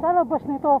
Sa labas nito.